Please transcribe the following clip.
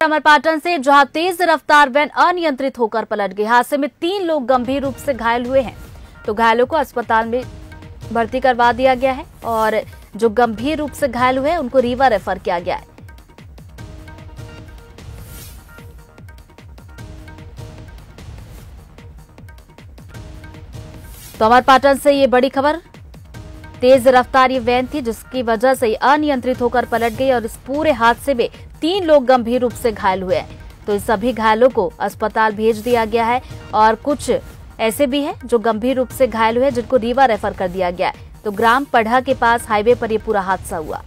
अमरपाटन से, जहाँ तेज रफ्तार वैन अनियंत्रित होकर पलट गई। हादसे में तीन लोग गंभीर रूप से घायल हुए हैं। तो घायलों को अस्पताल में भर्ती करवा दिया गया है और जो गंभीर रूप से घायल हुए हैं, उनको रीवा रेफर किया गया है। तो अमरपाटन से ये बड़ी खबर। तेज रफ्तार ये वैन थी, जिसकी वजह से अनियंत्रित होकर पलट गई और इस पूरे हादसे में तीन लोग गंभीर रूप से घायल हुए हैं। तो इन सभी घायलों को अस्पताल भेज दिया गया है और कुछ ऐसे भी हैं जो गंभीर रूप से घायल हुए जिनको रीवा रेफर कर दिया गया है। तो ग्राम पढ़ा के पास हाईवे पर ये पूरा हादसा हुआ।